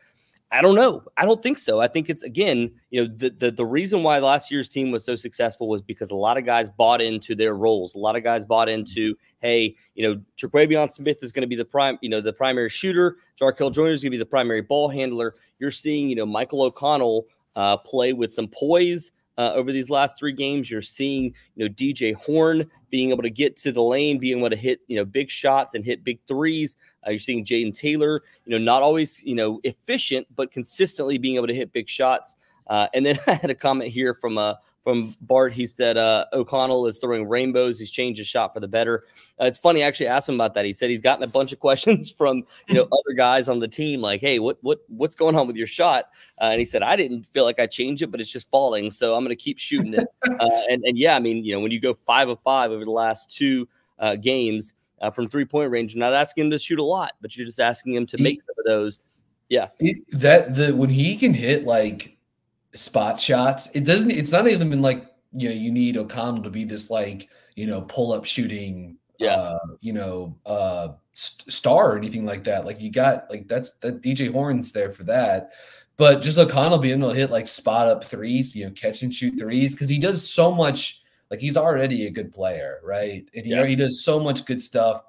I don't know. I don't think so. I think it's again, you know, the, the the reason why last year's team was so successful was because a lot of guys bought into their roles. A lot of guys bought into, hey, you know, Terquavion Smith is going to be the prime, you know, the primary shooter. Jarkel Joiner is going to be the primary ball handler. You're seeing, you know, Michael O'Connell uh, play with some poise uh, over these last three games. You're seeing, you know, DJ Horne being able to get to the lane, being able to hit, you know, big shots and hit big threes. Uh, you're seeing Jayden Taylor, you know, not always, you know, efficient, but consistently being able to hit big shots. Uh, and then I had a comment here from uh, from Bart. He said uh, O'Connell is throwing rainbows. He's changed his shot for the better. Uh, it's funny. I actually asked him about that. He said he's gotten a bunch of questions from you know other guys on the team, like, "Hey, what what what's going on with your shot?" Uh, and he said, "I didn't feel like I changed it, but it's just falling, so I'm going to keep shooting it." Uh, and and yeah, I mean, you know, when you go five of five over the last two uh, games uh, from three point range, you're not asking him to shoot a lot, but you're just asking him to make some of those. Yeah, that the when he can hit like spot shots. It doesn't. It's not even like you know you need O'Connell to be this like you know pull up shooting. Yeah. Uh, you know, uh, st- star or anything like that. Like you got like that's that DJ Horne's there for that. But just O'Connell being able to hit like spot up threes, you know, catch and shoot threes because he does so much. Like he's already a good player, right? And he, yeah. he does so much good stuff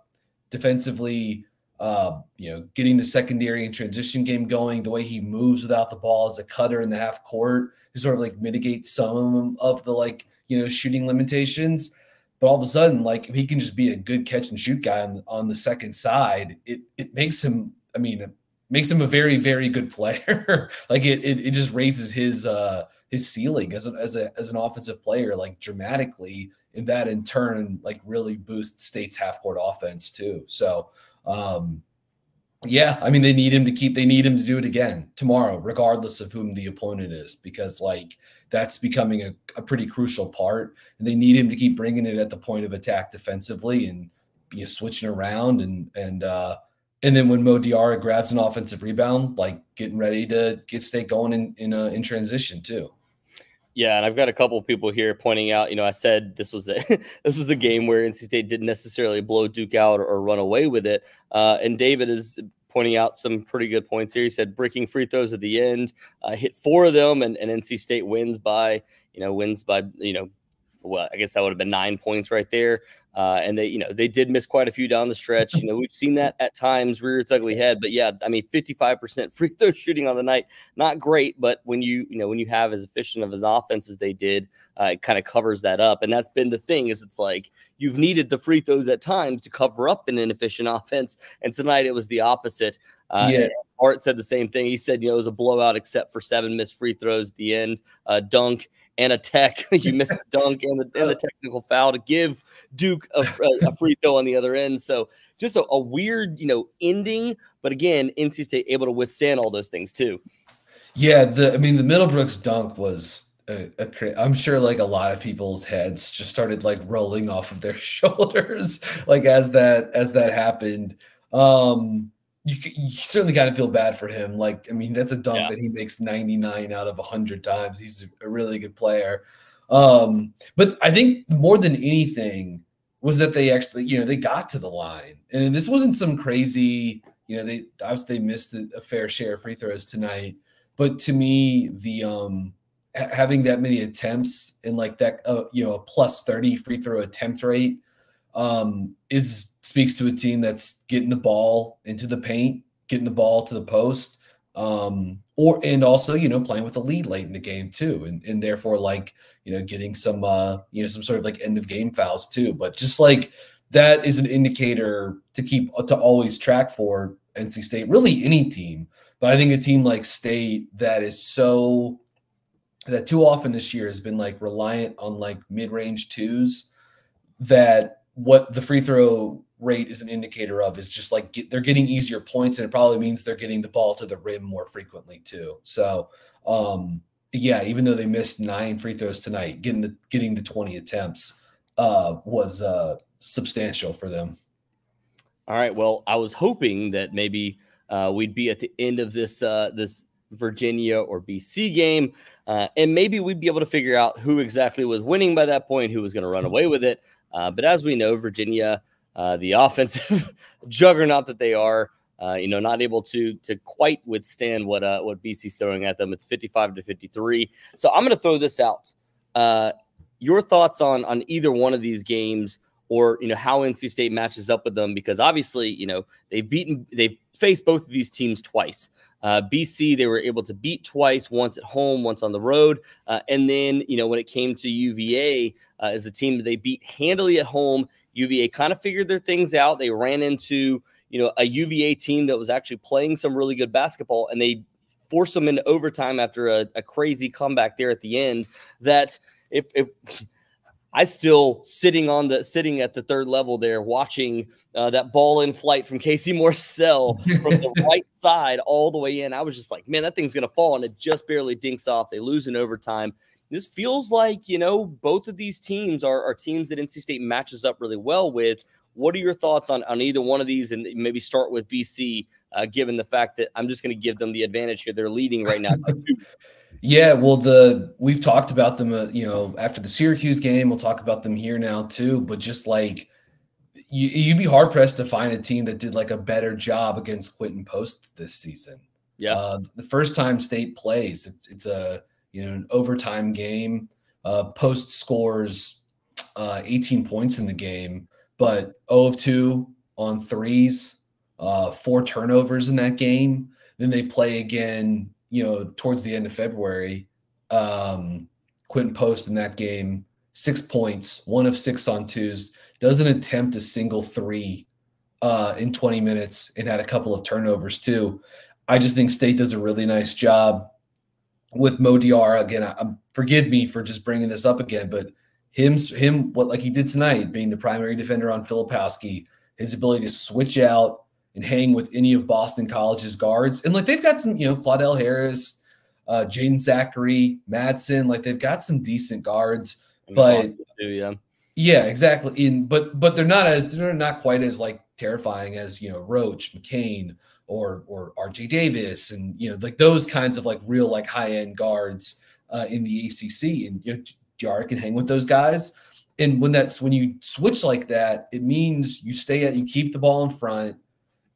defensively uh, you know, getting the secondary and transition game going, the way he moves without the ball as a cutter in the half court to sort of like mitigate some of the like, you know, shooting limitations. But all of a sudden, like he can just be a good catch and shoot guy on, on the second side, it it makes him, I mean, it makes him a very, very good player. like it, it it just raises his uh his ceiling as a, as a as an offensive player like dramatically and that in turn like really boosts state's half court offense too so um, yeah, I mean, they need him to keep, they need him to do it again tomorrow, regardless of whom the opponent is, because like that's becoming a, a pretty crucial part. And they need him to keep bringing it at the point of attack defensively and you know, switching around and, and, uh, and then when Mo Diarra grabs an offensive rebound, like getting ready to get state going in in, uh, in transition too. Yeah, and I've got a couple people here pointing out. You know, I said this was a this was a game where NC State didn't necessarily blow Duke out or, or run away with it. Uh, and David is pointing out some pretty good points here. He said breaking free throws at the end, uh, hit four of them, and, and NC State wins by you know wins by you know well I guess that would have been nine points right there. Uh, and they, you know, they did miss quite a few down the stretch. You know, we've seen that at times rear its ugly head. But yeah, I mean, 55% free throw shooting on the night, not great. But when you, you know, when you have as efficient of an offense as they did, uh, it kind of covers that up. And that's been the thing is it's like you've needed the free throws at times to cover up an inefficient offense. And tonight it was the opposite. Uh, yeah. Art said the same thing. He said, you know, it was a blowout except for seven missed free throws at the end, uh, dunk and a tech. you missed a dunk and the, and the, technical foul to give Duke a, a, free throw on the other end. So just a, a, weird, you know, ending. But again, NC State able to withstand all those things too. Yeah, the I mean the Middlebrooks dunk was a, a, I'm sure like a lot of people's heads just started like rolling off of their shoulders like as that as that happened. Um you, you certainly got to feel bad for him. Like, I mean, that's a dunk yeah. that he makes 99 out of 100 times. He's a really good player. Um, but I think more than anything was that they actually, you know, they got to the line. And this wasn't some crazy, you know, they obviously they missed a, a fair share of free throws tonight. But to me, the um having that many attempts and like that, uh, you know, a plus 30 free throw attempt rate um, is speaks to a team that's getting the ball into the paint, getting the ball to the post, um, or and also you know playing with a lead late in the game too, and and therefore like you know getting some uh, you know some sort of like end of game fouls too. But just like that is an indicator to keep to always track for NC State, really any team. But I think a team like State that is so that too often this year has been like reliant on like mid-range twos that what the free throw rate is an indicator of is just like get, they're getting easier points and it probably means they're getting the ball to the rim more frequently too. So um yeah even though they missed nine free throws tonight getting the getting the 20 attempts uh was uh substantial for them. All right. Well i was hoping that maybe uh we'd be at the end of this uh this virginia or bc game uh and maybe we'd be able to figure out who exactly was winning by that point who was going to run away with it uh, but as we know, Virginia, uh, the offensive juggernaut that they are, uh, you know, not able to to quite withstand what uh, what BC's throwing at them. It's 55 to 53. So I'm going to throw this out. Uh, your thoughts on on either one of these games, or you know how NC State matches up with them? Because obviously, you know, they've beaten they've faced both of these teams twice. Uh, BC, they were able to beat twice, once at home, once on the road. Uh, and then, you know, when it came to UVA uh, as a team, they beat handily at home. UVA kind of figured their things out. They ran into, you know, a UVA team that was actually playing some really good basketball, and they forced them into overtime after a, a crazy comeback there at the end. That if, if I still sitting on the sitting at the third level there, watching uh, that ball in flight from Casey Morsell from the right side all the way in. I was just like, man, that thing's gonna fall, and it just barely dinks off. They lose in overtime. This feels like you know both of these teams are, are teams that NC State matches up really well with. What are your thoughts on, on either one of these? And maybe start with BC, uh, given the fact that I'm just going to give them the advantage here. They're leading right now. yeah, well, the we've talked about them. Uh, you know, after the Syracuse game, we'll talk about them here now too. But just like you, you'd be hard pressed to find a team that did like a better job against Quinten Post this season. Yeah, uh, the first time State plays, it's, it's a you know an overtime game. Uh, Post scores uh, 18 points in the game, but 0 of 2 on threes, uh, four turnovers in that game. Then they play again, you know, towards the end of February. Um, Quinten Post in that game, six points, one of six on twos, doesn't attempt a single three uh, in 20 minutes and had a couple of turnovers too. I just think State does a really nice job with Mo Diarra. Again, I, I, forgive me for just bringing this up again, but him, him, what like he did tonight, being the primary defender on Filipowski, his ability to switch out and hang with any of Boston College's guards, and like they've got some, you know, Claudell Harris, uh, Jaeden Zackery, Madsen, like they've got some decent guards, but too, yeah yeah, exactly. In but but they're not as they're not quite as like terrifying as you know Roach, McCain, or or RJ Davis, and you know like those kinds of like real like high end guards uh, in the ACC, and you know Jar can hang with those guys. And when that's when you switch like that, it means you stay at you keep the ball in front.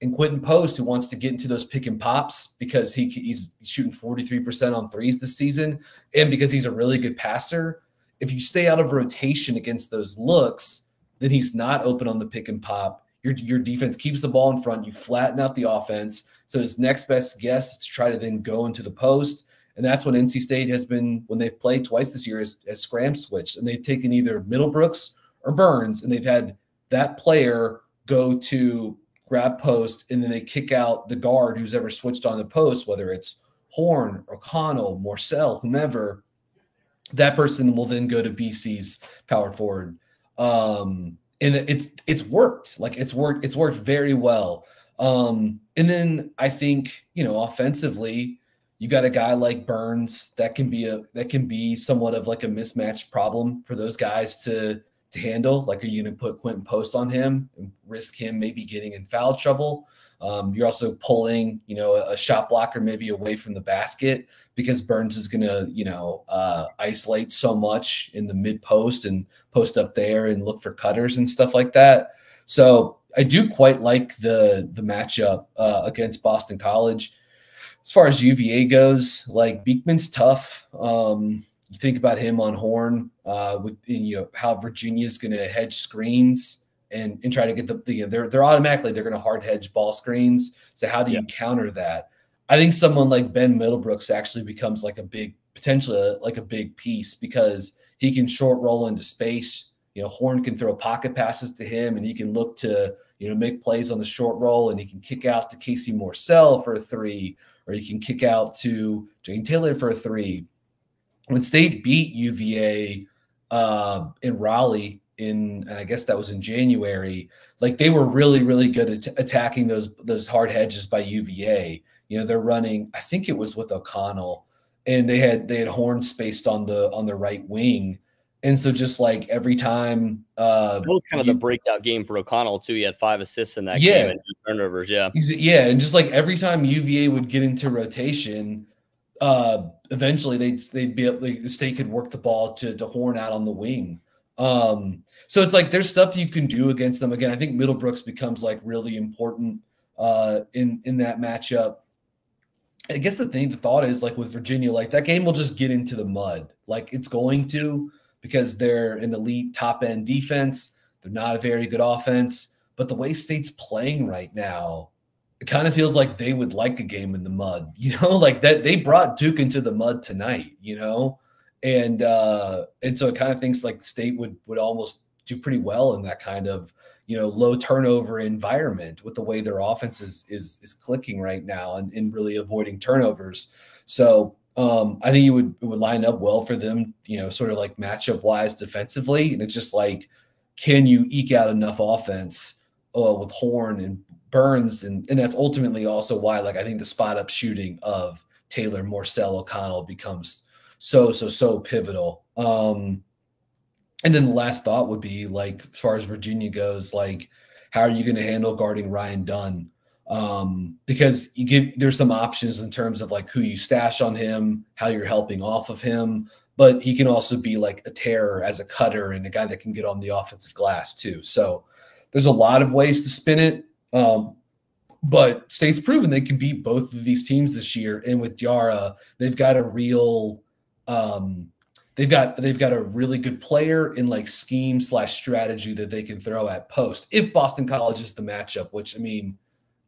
And Quinten Post, who wants to get into those pick and pops because he, he's shooting 43% on threes this season, and because he's a really good passer, if you stay out of rotation against those looks, then he's not open on the pick and pop. Your, your defense keeps the ball in front. You flatten out the offense. So his next best guess is to try to then go into the post. And that's when NC State has been, when they've played twice this year, as, scram switched. And they've taken either Middlebrooks or Burns, and they've had that player go to grab post, and then they kick out the guard who's ever switched on the post, whether it's Horne, O'Connell, Morsell, whomever that person will then go to BC's power forward. Um, and it's it's worked. Like it's worked, it's worked very well. Um, and then I think, you know, offensively, you got a guy like Burns that can be a that can be somewhat of like a mismatch problem for those guys to to handle. Like, are you going to put Quinten Post on him and risk him maybe getting in foul trouble? Um, you're also pulling, you know, a, shot blocker maybe away from the basket because Burns is going to, you know, uh, isolate so much in the mid post and post up there and look for cutters and stuff like that. So I do quite like the the matchup uh, against Boston College. As far as UVA goes, like Beekman's tough. Um, you think about him on Horne uh, with you know how Virginia's going to hedge screens and and try to get the, you know, they're they're automatically they're going to hard hedge ball screens. So how do you counter that? I think someone like Ben Middlebrooks actually becomes like a big potentially like a big piece because he can short roll into space. You know, Horne can throw pocket passes to him, and he can look to you know make plays on the short roll, and he can kick out to Casey Morsell for a three, or he can kick out to Jayden Taylor for a three. When State beat UVA uh, in Raleigh in and I guess that was in January, like they were really really good at attacking those those hard hedges by UVA. You know, they're running. I think it was with O'Connell, and they had they had horns spaced on the on the right wing. And so just like every time uh that was kind of you, the breakout game for O'Connell too. He had five assists in that yeah, game and turnovers. Yeah. Yeah. And just like every time UVA would get into rotation, uh eventually they'd they'd be able the state could work the ball to to Horne out on the wing. Um, so it's like there's stuff you can do against them. Again, I think Middlebrooks becomes like really important uh, in in that matchup. I guess the thing, the thought is like with Virginia, like that game will just get into the mud. Like it's going to because they're an elite top end defense. They're not a very good offense, but the way State's playing right now, it kind of feels like they would like a game in the mud. You know, like that they brought Duke into the mud tonight. You know, and uh, and so it kind of thinks like State would would almost do pretty well in that kind of you know low turnover environment with the way their offense is is, is clicking right now and, and really avoiding turnovers. So um, I think it would it would line up well for them, you know, sort of like matchup wise defensively. And it's just like, can you eke out enough offense uh, with Horne and Burns? And and that's ultimately also why, like, I think the spot up shooting of Taylor, Morsell, O'Connell becomes so so so pivotal. Um, and then the last thought would be like, as far as Virginia goes, like, how are you going to handle guarding Ryan Dunn? Um, because you give there's some options in terms of like who you stash on him, how you're helping off of him, but he can also be like a terror as a cutter and a guy that can get on the offensive glass too. So there's a lot of ways to spin it. Um, but State's proven they can beat both of these teams this year. And with Diarra, they've got a real um, they've got they've got a really good player in like scheme slash strategy that they can throw at post if Boston College is the matchup, which I mean,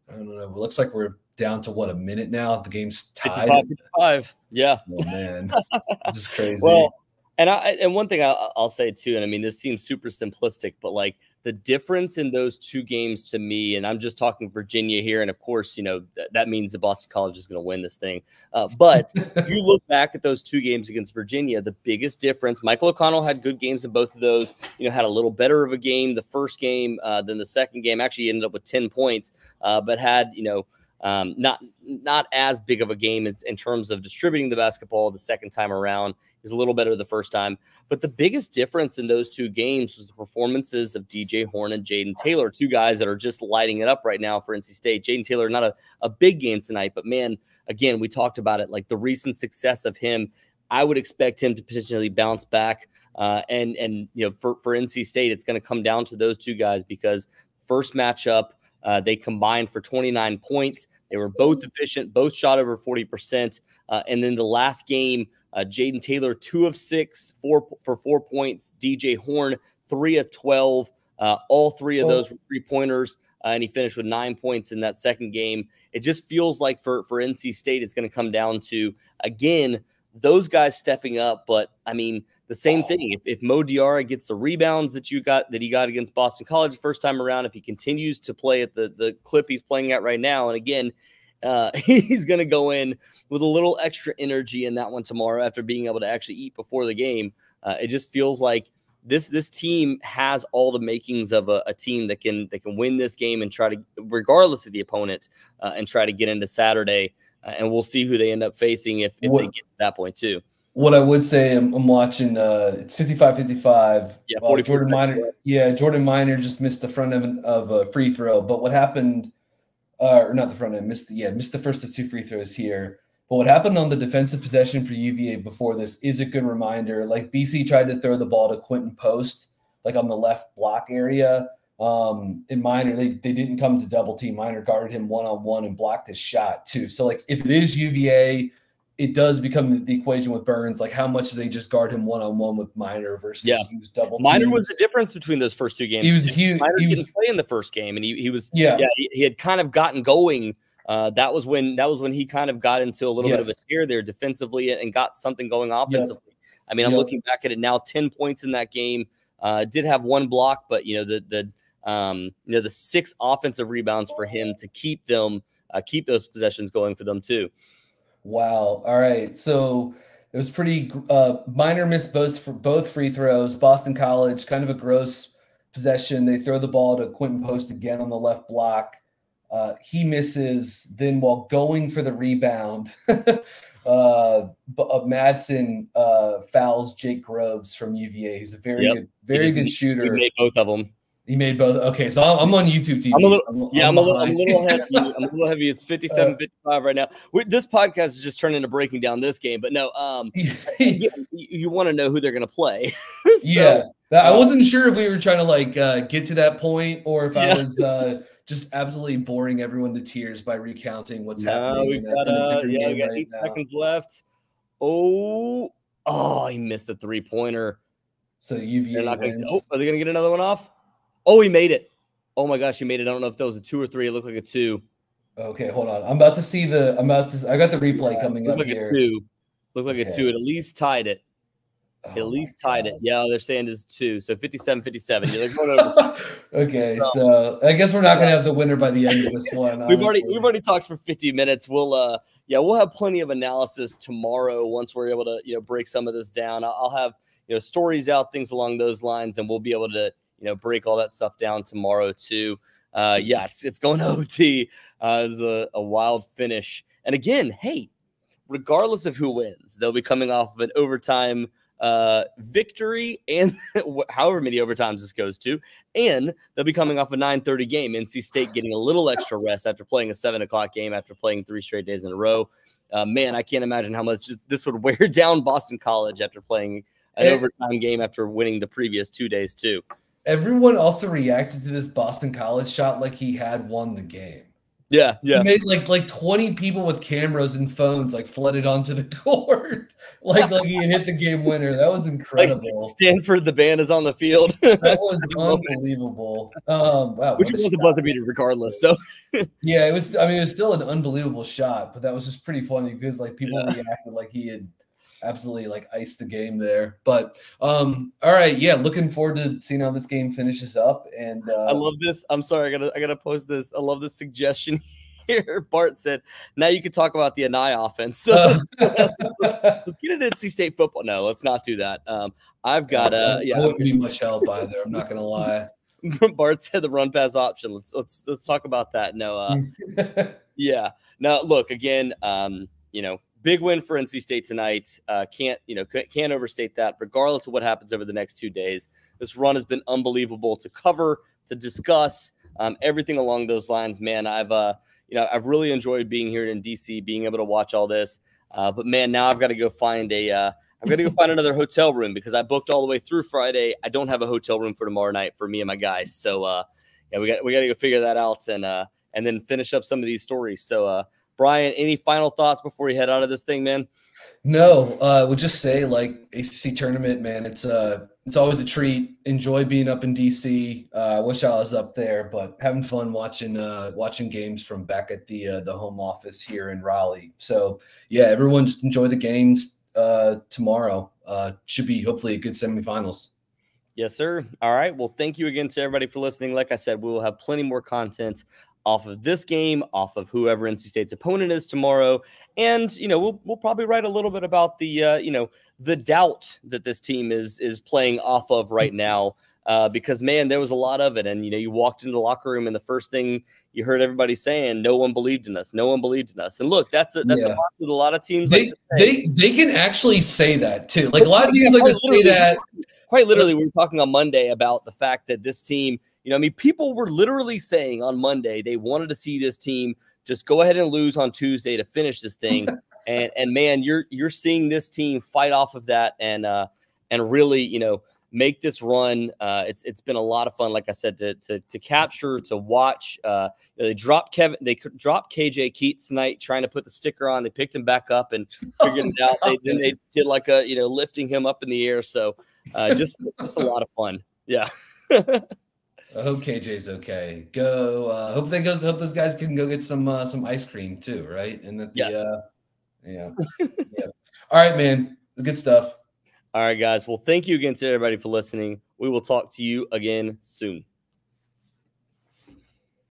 I don't know. It looks like we're down to what a minute now. The game's tied. 55, 55. Yeah. Oh man, this is crazy. Well, and I and one thing I, I'll say too, and I mean this seems super simplistic, but like the difference in those two games to me, and I'm just talking Virginia here, and of course, you know th- that means the Boston College is going to win this thing. Uh, but if you look back at those two games against Virginia, the biggest difference, Michael O'Connell had good games in both of those. You know, had a little better of a game the first game uh, than the second game. Actually, ended up with ten points, uh, but had you know. Um, not not as big of a game in, in terms of distributing the basketball the second time around is a little better the first time. But the biggest difference in those two games was the performances of DJ Horne and Jayden Taylor, two guys that are just lighting it up right now for NC State. Jayden Taylor, not a, a big game tonight, but man, again, we talked about it like the recent success of him. I would expect him to potentially bounce back. Uh, and and you know for, for NC State, it's going to come down to those two guys because first matchup, uh, they combined for 29 points. They were both efficient, both shot over 40%. Uh, and then the last game, uh, Jayden Taylor, two of six, four for four points. DJ Horne, three of 12. Uh, all three of those were three pointers. Uh, and he finished with nine points in that second game. It just feels like for, for NC State, it's going to come down to, again, those guys stepping up. But I mean, the same thing. If, if Mo Diarra gets the rebounds that you got that he got against Boston College the first time around, if he continues to play at the the clip he's playing at right now, and again, uh, he's going to go in with a little extra energy in that one tomorrow after being able to actually eat before the game. Uh, it just feels like this this team has all the makings of a, a, team that can that can win this game and try to, regardless of the opponent, uh, and try to get into Saturday. Uh, and we'll see who they end up facing if, if what, they get to that point too. What I would say, I'm, I'm watching. Uh, it's 55-55. Yeah, 40 uh, Jordan Minor. Yeah, Jordan Minor just missed the front of a free throw. But what happened? Uh, or not the front end. Missed the, yeah, missed the first of two free throws here. But what happened on the defensive possession for UVA before this is a good reminder. Like BC tried to throw the ball to Quinten Post, like on the left block area. Um, in Minor, they, they didn't come to double team. Minor guarded him one on one and blocked his shot too. So like if it is UVA, it does become the equation with Burns. Like how much do they just guard him one on one with Minor versus yeah. use double? Minor was the difference between those first two games. He was huge. Minor he didn't was, play in the first game, and he, he was yeah yeah he, he had kind of gotten going. Uh, that was when that was when he kind of got into a little Yes. bit of a scare there defensively and got something going offensively. I mean, I'm Yep. looking back at it now, ten points in that game. Uh, did have one block, but you know the the um, you know the six offensive rebounds for him to keep them uh, keep those possessions going for them too. Wow. All right. So it was pretty uh minor missed both for both free throws. Boston College, kind of a gross possession. They throw the ball to Quinten Post again on the left block. Uh, he misses. Then while going for the rebound, uh, uh Madsen uh, fouls Jake Groves from UVA. He's a very Yep. good, very just- good shooter. made both of them. He made both. Okay, so I'm, on YouTube TV. I'm a little- so Yeah, I'm a little, I'm a little you. I'm a little heavy. It's 57, 55 right now. we this podcast is just turning into breaking down this game, but no, um, you, you want to know who they're going to play. So, yeah, I uh, wasn't sure if we were trying to like uh, get to that point or if I was uh, just absolutely boring everyone to tears by recounting what's no, happening. We got, uh, yeah, we got right eight now. seconds left. Oh, oh, he missed the three pointer. So you've not gonna, oh, are they gonna get another one off? Oh, he made it. Oh my gosh, he made it. I don't know if that was a two or three. It looked like a two. Okay, hold on. I'm about to see the. I'm about to. I got the replay coming up like here. A two. Look like okay. a two. It at least tied it. Oh at least tied it. Yeah, they're saying it's two. So 57 57. You're like, okay, so, so, I guess we're not gonna have the winner by the end of this one. we've already we've already talked for 50 minutes. We'll uh yeah, we'll have plenty of analysis tomorrow once we're able to, you know, break some of this down. I'll have, you know, stories out, things along those lines, and we'll be able to, you know, break all that stuff down tomorrow too. Uh yeah, it's it's going OT uh, as a, a wild finish. And again, hey, regardless of who wins, they'll be coming off of an overtime uh, victory and however many overtimes this goes to, and they'll be coming off a 9:30 game. NC State getting a little extra rest after playing a seven o'clock game after playing three straight days in a row. Uh, man, I can't imagine how much this would wear down Boston College after playing an overtime game after winning the previous two days too. Everyone also reacted to this Boston College shot like he had won the game. Yeah, yeah. He made like like 20 people with cameras and phones like flooded onto the court. like like he hit the game winner. That was incredible. Like Stanford, the band is on the field. that was unbelievable. Um wow. Which was a buzzer beater regardless. So yeah, it was I mean it was still an unbelievable shot, but that was just pretty funny because like people yeah. reacted like he had absolutely like iced the game there. But um, all right, yeah, looking forward to seeing how this game finishes up. And uh, I love this. I'm sorry, I gotta I gotta post this. I love this suggestion here. Bart said, "Now you can talk about the Anae offense." So let's, let's, get into NC State football. No, let's not do that. Um, I've got uh, yeah, wouldn't be much help either. I'm not gonna lie. Bart said the run pass option. Let's let's let's talk about that. No, uh, yeah. Now look again. Um, you know, big win for NC State tonight. Uh, can't you know can't overstate that. Regardless of what happens over the next two days, this run has been unbelievable to cover, to discuss, um, everything along those lines. Man, I've uh, you know I've really enjoyed being here in DC, being able to watch all this. Uh, but man, now I've got to go find a. Uh, got to go find another hotel room because I booked all the way through Friday. I don't have a hotel room for tomorrow night for me and my guys. So uh, yeah, we got we got to go figure that out and uh, and then finish up some of these stories. So uh, Brian, any final thoughts before we head out of this thing, man? No, uh, I would just say like ACC tournament, man. It's uh it's always a treat. Enjoy being up in DC. Uh, I wish I was up there, but having fun watching uh, watching games from back at the uh, the home office here in Raleigh. So yeah, everyone just enjoy the games uh, tomorrow. Uh, should be hopefully a good semifinals. Yes, sir. All right. Well, thank you again to everybody for listening. Like I said, we will have plenty more content off of this game, off of whoever NC State's opponent is tomorrow, and you know we'll we'll probably write a little bit about the uh, you know the doubt that this team is is playing off of right now. Uh, because man, there was a lot of it, and you know, you walked into the locker room, and the first thing you heard everybody saying, "No one believed in us. No one believed in us." And look, that's a, that's yeah. a with a lot of teams. They like they they can actually say that too. Like a lot of teams like to say that. Quite literally, we were talking on Monday about the fact that this team you know, I mean, people were literally saying on Monday they wanted to see this team just go ahead and lose on Tuesday to finish this thing. and and man, you're you're seeing this team fight off of that and uh and really, you know, make this run. Uh, it's it's been a lot of fun, like I said, to to, to capture, to watch. Uh, they dropped Kevin, they dropped KJ Keatts tonight, trying to put the sticker on. They picked him back up and figured it out. They, then they did like a you know lifting him up in the air. So uh, just just a lot of fun. Yeah. I hope KJ's okay. Go. Uh, hope they goes. Hope those guys can go get some uh, some ice cream too, right? And that the, yes. Uh, yeah. yeah. All right, man. Good stuff. All right, guys. Well, thank you again to everybody for listening. We will talk to you again soon.